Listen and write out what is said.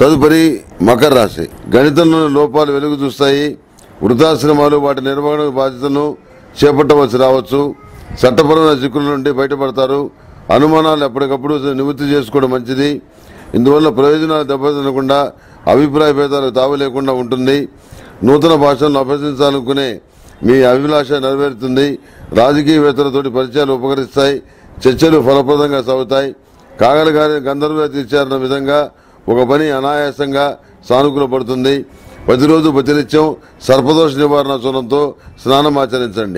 తదుపరి మకర రాశి. గణితంలో లోపాలు వెలుగు చూస్తాయి. వృద్ధాశ్రమాలు వాటి నిర్వహణ బాధ్యతను చేపట్టవలసి రావచ్చు. చట్టపరమైన చిక్కుల నుండి బయటపడతారు. అనుమానాలు ఎప్పటికప్పుడు నివృత్తి చేసుకోవడం మంచిది. ఇందువల్ల ప్రయోజనాలు దెబ్బతినకుండా అభిప్రాయ భేదాలు తావు లేకుండా ఉంటుంది. నూతన భాషలను అభ్యసించాలనుకునే మీ అభిలాష నెరవేరుతుంది. రాజకీయవేత్తలతోటి పరిచయాలు ఉపకరిస్తాయి. చర్చలు ఫలప్రదంగా సాగుతాయి. కాగలగారి గంధర్వ తీర్చారన్న విధంగా ఒక పని అనాయాసంగా సానుకూల పడుతుంది. ప్రతిరోజు ప్రతినిత్యం సర్పదోష నివారణ చూడంతో స్నానం ఆచరించండి.